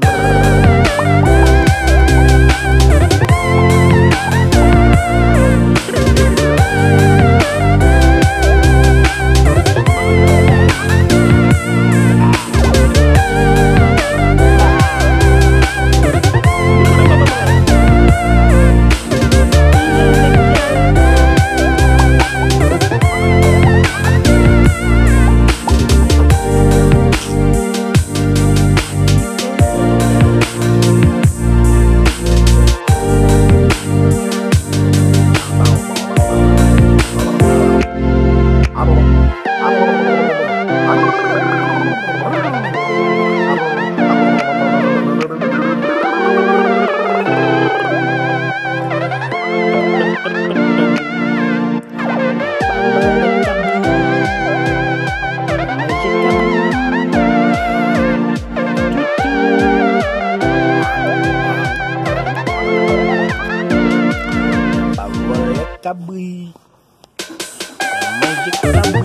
Brr. Sabi. Magic Sabi.